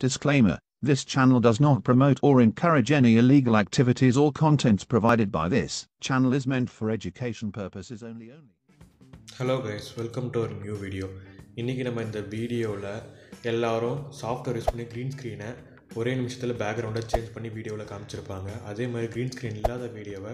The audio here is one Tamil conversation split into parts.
Disclaimer This channel does not promote or encourage any illegal activities or contents provided by this channel is meant for education purposes only. only. Hello guys welcome to ஒரு நியூ வீடியோ இன்றைக்கி நம்ம இந்த வீடியோவில் எல்லோரும் சாஃப்ட்வேர் யூஸ் பண்ணி க்ரீன் ஸ்க்ரீனை ஒரே நிமிஷத்தில் பேக்ரவுண்டை சேஞ்ச் பண்ணி வீடியோவில் காமிச்சிருப்பாங்க அதே மாதிரி க்ரீன் ஸ்க்ரீன் இல்லாத வீடியோவை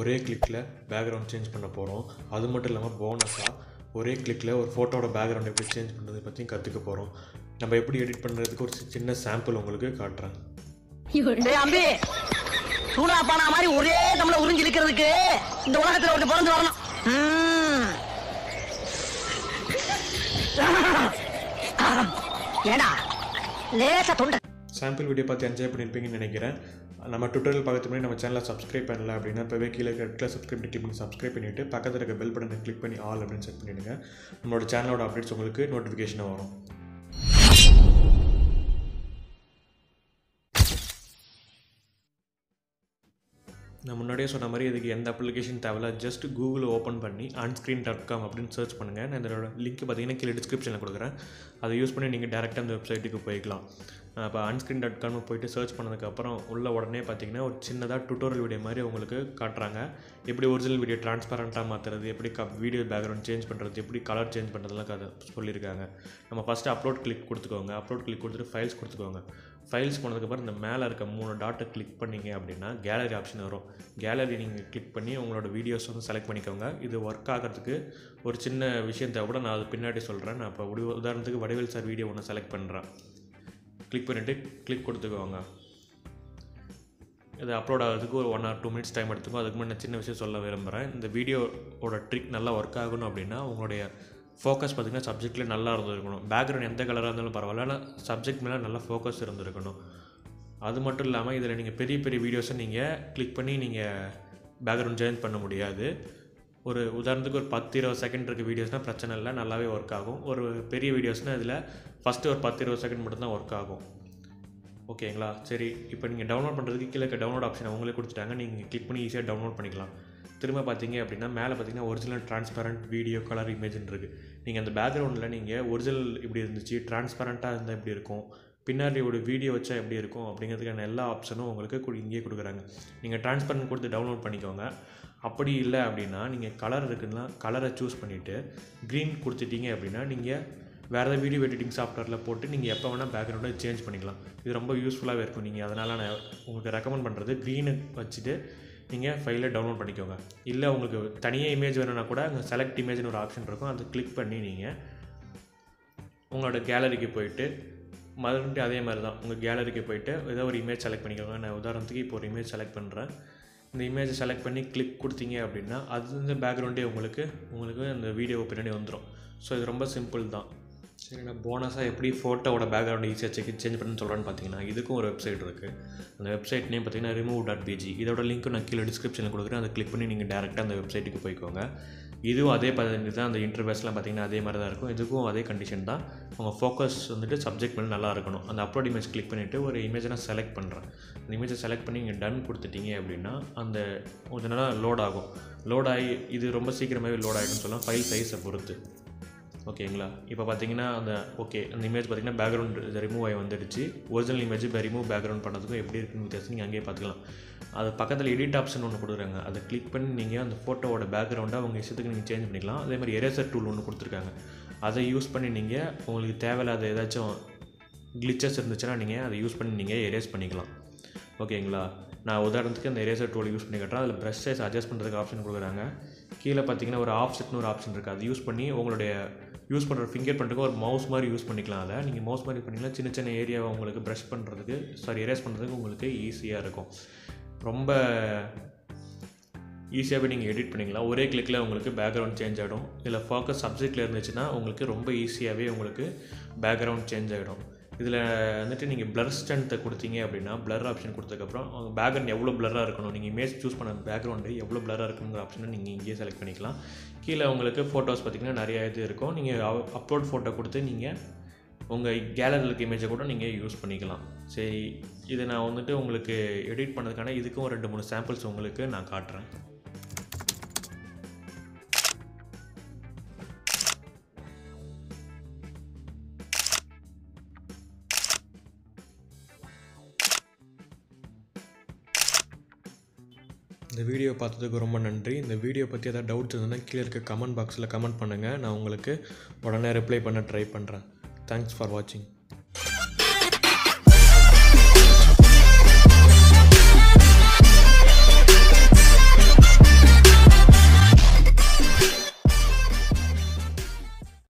ஒரே கிளிக்கில் பேக்ரவுண்ட் சேஞ்ச் பண்ண போகிறோம் அது மட்டும் இல்லாமல் போனஸாக ஒரே கிளிக்கில் ஒரு ஃபோட்டோட பேக்ரவுண்ட் எப்படி சேஞ்ச் பண்ணுறது பற்றியும் கற்றுக்க போகிறோம் நம்ம எப்படி எடிட் பண்ணுறதுக்கு ஒரு சின்ன சாம்பிள் உங்களுக்கு காட்டுறேன். அம்பி! சூனா பானா மாதிரி ஒரே தமிழ உறிஞ்சி இருக்கிறதுக்கு இந்த உலகத்துல ஒருத்தர் பிறந்து வரணும். ஏடா லேசா தொண்டை சாம்பிள் வீடியோ பார்த்து என்ஜாய் பண்ணியிருப்பீங்கன்னு நினைக்கிறேன். நம்ம டுட்டோரியல் பார்க்கறதுக்கு முன்னாடி நம்ம சேனலை சப்ஸ்கிரைப் பண்ணல அப்படின்னா இப்போவே கீழே ரெட்டில் சப்ஸ்கிரைப் கிளிக் பண்ணி சப்ஸ்கிரைப் பண்ணிவிட்டு பக்கத்தில் இருக்க பெல் பட்டனை கிளிக் பண்ணி ஆல் அப்படின்னு செட் பண்ணிவிடுங்க நம்மளோட சேனலோட அப்டேட்ஸ் உங்களுக்கு நோட்டிஃபிகேஷனாக வரும். நான் முன்னாடியே சொன்ன மாதிரி இதுக்கு எந்த அப்ளிகேஷன் தேவையில்ல. ஜஸ்ட் கூகுள் ஓப்பன் பண்ணி ஆன்ஸ்க்ரீன் டாட் காம் அப்படின்னு சர்ச் பண்ணுங்கள் நான் இதோட லிங்க் பார்த்தீங்கன்னா கீழே டிஸ்கிரிப்ஷனில் கொடுக்குறேன். அதை யூஸ் பண்ணி நீங்கள் டேரெக்டாக அந்த வெப்சைட்டுக்கு போய்க்கலாம். இப்போ ஆன்ஸ்க்ரீன் டாட் காம் போயிட்டு சர்ச் பண்ணதுக்கப்புறம் உள்ள உடனே பார்த்தீங்கன்னா ஒரு சின்னதாக டுட்டோரியல் வீடியோ மாதிரி உங்களுக்கு காட்டுறாங்க. எப்படி ஒரிஜினல் வீடியோ டிரான்ஸ்பரண்ட்டாக மாற்றுறது எப்படி க வீடியோ பேக்ரவுண்ட் சேஞ்ச் பண்ணுறது எப்படி கலர் சேஞ்ச் பண்ணுறதுலாம் கதை சொல்லியிருக்காங்க. நம்ம ஃபஸ்ட்டு அப்லோட் கிளிக் கொடுத்துக்கோங்க. அப்லோட் கிளிக் கொடுத்துட்டு ஃபைல்ஸ் கொடுத்துக்கோங்க. ஃபைல்ஸ் போனதுக்கப்புறம் இந்த மேலே இருக்க மூணு டாட்டை கிளிக் பண்ணீங்க அப்படின்னா கேலரி ஆப்ஷன் வரும். கேலரி நீங்கள் கிளிக் பண்ணி உங்களோட வீடியோஸ் வந்து செலக்ட் பண்ணிக்கோங்க. இது ஒர்க் ஆகிறதுக்கு ஒரு சின்ன விஷயம் தேவை. கூட நான் அது பின்னாடி சொல்கிறேன் நான் இப்போ உதாரணத்துக்கு வடிவேல் சார் வீடியோ ஒன்று செலக்ட் பண்ணுறேன் கிளிக் பண்ணிவிட்டு கிளிக் கொடுத்துக்கோங்க. இது அப்லோட் ஆகிறதுக்கு ஒரு one or two minutes time எடுத்துக்கும் அதுக்கு முன்னாடி சின்ன விஷயம் சொல்ல விரும்புகிறேன் இந்த வீடியோவோட ட்ரிக் நல்லா ஒர்க் ஆகணும் அப்படின்னா உங்களுடைய ஃபோக்கஸ் பார்த்திங்கன்னா சப்ஜெக்ட்லேயே நல்லா இருந்திருக்கணும். பேக்ரவுண்ட் எந்த கலராக இருந்தாலும் பரவாயில்ல. ஆனால் சப்ஜெக்ட் மேலே நல்லா ஃபோக்கஸ் இருந்திருக்கணும். அது மட்டும் இல்லாமல் இதில் நீங்கள் பெரிய பெரிய வீடியோஸை நீங்கள் கிளிக் பண்ணி நீங்கள் பேக்ரவுண்ட் சேஞ்ச் பண்ண முடியாது. ஒரு உதாரணத்துக்கு ஒரு பத்து இருபது செகண்ட் இருக்க வீடியோஸ்னால் பிரச்சனை இல்லை. நல்லாவே ஒர்க் ஆகும். ஒரு பெரிய வீடியோஸ்னால் இதில் ஃபஸ்ட்டு ஒரு பத்து இருபது செகண்ட் மட்டும்தான் ஒர்க் ஆகும். ஓகேங்களா? சரி இப்போ நீங்கள் டவுன்லோட் பண்ணுறதுக்கு கீழே இருக்க டவுன்லோட் ஆப்ஷன் அவங்களே கொடுத்துட்டாங்க. நீங்கள் கிளிக் பண்ணி ஈஸியாக டவுன்லோட் பண்ணிக்கலாம். திரும்ப பார்த்தீங்க அப்படின்னா மேலே பார்த்தீங்கன்னா ஒரிஜினல் டிரான்ஸ்பரண்ட் வீடியோ கலர் இமேஜ்னு இருக்குது நீங்கள் அந்த பேக்ரவுண்டில் நீங்கள் ஒரிஜினல் இப்படி இருந்துச்சு டிரான்ஸ்பரண்ட்டாக இருந்தால் எப்படி இருக்கும் பின்னாடி ஒரு வீடியோ வச்சா எப்படி இருக்கும் அப்படிங்கிறதுக்கான எல்லா ஆப்ஷனும் உங்களுக்கு கு- இங்கேயே கொடுக்குறாங்க. நீங்கள் டிரான்ஸ்பரண்ட் கொடுத்து டவுன்லோட் பண்ணிக்கோங்க. அப்படி இல்லை அப்படின்னா நீங்கள் கலர் இருக்குன்னா கலரை சூஸ் பண்ணிவிட்டு க்ரீன் கொடுத்துட்டீங்க அப்படின்னா நீங்கள் வேறு ஏதாவது வீடியோ எடிட்டிங் சாஃப்ட்வேரில் போட்டு நீங்கள் எப்போ வேணால் பேக்ரவுண்டை சேஞ்ச் பண்ணிக்கலாம். இது ரொம்ப யூஸ்ஃபுல்லாகவே இருக்கும். நீங்கள் அதனால் நான் உங்களுக்கு ரெக்கமெண்ட் பண்ணுறது க்ரீனு வச்சுட்டு நீங்கள் ஃபைலை டவுன்லோட் பண்ணிக்கோங்க. இல்லை உங்களுக்கு தனியாக இமேஜ் வேணும்னா கூட அங்கே செலக்ட் இமேஜ்னு ஒரு ஆப்ஷன் இருக்கும். அதை கிளிக் பண்ணி நீங்கள் உங்களோட கேலரிக்கு போயிட்டு மறுபடியும் அதே மாதிரி தான் உங்கள் கேலரிக்கு போயிட்டு ஏதோ ஒரு இமேஜ் செலக்ட் பண்ணிக்கோங்க. நான் உதாரணத்துக்கு இப்போ ஒரு இமேஜ் செலக்ட் பண்ணுறேன் இந்த இமேஜை செலக்ட் பண்ணி கிளிக் கொடுத்தீங்க அப்படின்னா அது இந்த பேக்ரவுண்டே உங்களுக்கு உங்களுக்கு அந்த வீடியோ பின்னாடி வந்துடும் ஸோ இது ரொம்ப சிம்பிள் தான். சரி நான் போனஸாக எப்படி ஃபோட்டோவோட பேக்ரவுண்ட் ஈஸியாக செக் சேஞ்ச் பண்ணு சொல்கிறேன்னு பார்த்தீங்கன்னா இதுக்கும் ஒரு வெப்சைட் இருக்குது அந்த வெப்சைட் நேம் பார்த்தீங்கன்னா ரிமூவ் டாட் பிஜி இதோட லிங்க்கும் நான் கீழே டிஸ்கிரிப்ஷனில் கொடுக்குறேன். அதை கிளிக் பண்ணி நீங்கள் டேரெக்டாக அந்த வெப்சைட்டுக்கு போய்க்கோங்க. இதுவும் அதே பதவி தான் அந்த இன்டர்வேஸ்லாம் பார்த்தீங்கன்னா அதே மாதிரி தான் இருக்கும். இதுக்கும் அதே கண்டிஷன் தான். உங்கள் ஃபோக்கஸ் வந்துட்டு சப்ஜெக்ட் மேலே நல்லா இருக்கணும். அந்த அப்லோட் இமேஜ் கிளிக் பண்ணிவிட்டு ஒரு இமேஜை நான் செலக்ட் பண்ணுறேன் அந்த இமேஜை செலக்ட் பண்ணி நீங்கள் டன் கொடுத்துட்டீங்க அப்படின்னா அந்த கொஞ்ச நேரம் லோட் ஆகும். லோட் ஆகி இது ரொம்ப சீக்கிரமாகவே லோட் ஆகிடும்னு சொல்லலாம் ஃபைல் சைஸை பொறுத்து. ஓகேங்களா? இப்போ பார்த்தீங்கன்னா அந்த ஓகே அந்த இமேஜ் பார்த்தீங்கன்னா பேக்ரவுண்ட் ரிமூவ் ஆகி வந்துடுச்சு. ஒரிஜினல் இமேஜ் இப்போ ரிமூவ் பேக்ரவுண்ட் பண்ணதுக்கும் எப்படி இருக்குன்னு வித்தியாசம் நீங்கள் அங்கேயே பார்த்துக்கலாம் அது பக்கத்தில் எடிட் ஆப்ஷன் ஒன்று கொடுக்குறாங்க. அதை கிளிக் பண்ணி நீங்கள் அந்த ஃபோட்டோவோட பேக்ரவுண்டை உங்கள் இஷ்டத்துக்கு நீங்கள் சேஞ்ச் பண்ணிக்கலாம். அதே மாதிரி எரேசர் டூல் ஒன்று கொடுத்துருக்காங்க. அதை யூஸ் பண்ணி நீங்கள் உங்களுக்கு தேவையில்லாத ஏதாச்சும் கிளிச்சஸ் இருந்துச்சுன்னா நீங்கள் அதை யூஸ் பண்ணி நீங்கள் எரேஸ் பண்ணிக்கலாம். ஓகேங்களா? நான் உதாரணத்துக்கு அந்த எரேசர் டூல் யூஸ் பண்ணி கட்டுறேன். அதில் ப்ரஷ் சைஸ் அட்ஜஸ்ட் பண்ணுறதுக்கு ஆப்ஷன் கொடுக்குறாங்க. கீழே பார்த்தீங்கன்னா ஒரு ஆஃப்செட்னு ஒரு ஆப்ஷன் இருக்குது அது யூஸ் பண்ணி உங்களுடைய யூஸ் பண்ணுற ஃபிங்கர் பண்ணுறதுக்கு ஒரு மவுஸ் மாதிரி யூஸ் பண்ணிக்கலாம் அதை நீங்கள் மவுஸ் மாதிரி பண்ணிக்கலாம் சின்ன சின்ன ஏரியாவை உங்களுக்கு ப்ரஷ் பண்ணுறதுக்கு சாரி எரேஸ் பண்ணுறதுக்கு உங்களுக்கு ஈஸியாக இருக்கும். ரொம்ப ஈஸியாகவே நீங்கள் எடிட் பண்ணிக்கலாம். ஒரே கிளிக்கில் உங்களுக்கு பேக்ரவுண்ட் சேஞ்ச் ஆகிடும் இல்லை ஃபோக்கஸ் சப்ஜெக்டில் இருந்துச்சுன்னா உங்களுக்கு ரொம்ப ஈஸியாகவே உங்களுக்கு பேக்ரவுண்ட் சேஞ்ச் ஆகிடும் இதில் வந்துட்டு நீங்கள் ப்ளர் ஸ்ட்ரென்த்தை கொடுத்தீங்க அப்படின்னா ப்ளர் ஆப்ஷன் கொடுத்ததுக்கப்புறம் அவங்க பேக்ரவுண்ட் எவ்வளோ ப்ளராக இருக்கணும்? நீங்கள் இமேஜ் சூஸ் பண்ண பேக்ரவுண்டு எவ்வளோ ப்ளராக இருக்கணுங்கிற ஆப்ஷனை நீங்கள் இங்கேயே செலக்ட் பண்ணிக்கலாம். கீழே உங்களுக்கு ஃபோட்டோஸ் பார்த்தீங்கன்னா நிறைய இது இருக்கும். நீங்கள் அப்லோட் ஃபோட்டோ கொடுத்து நீங்கள் உங்கள் கேலரியில் இருக்க இமேஜை கூட நீங்கள் யூஸ் பண்ணிக்கலாம். சரி இதை நான் வந்துட்டு உங்களுக்கு எடிட் பண்ணதுக்கான இதுக்கும் ரெண்டு மூணு சாம்பிள்ஸ் உங்களுக்கு நான் காட்டுறேன். இந்த வீடியோ பார்த்ததுக்கு ரொம்ப நன்றி. இந்த வீடியோ பற்றி ஏதாவது டவுட்ஸ் இருந்ததுன்னா கீழே இருக்க கமெண்ட் பாக்ஸில் கமெண்ட் பண்ணுங்கள் நான் உங்களுக்கு உடனே ரிப்ளை பண்ண ட்ரை பண்ணுறேன் தேங்க்ஸ் ஃபார் வாட்சிங்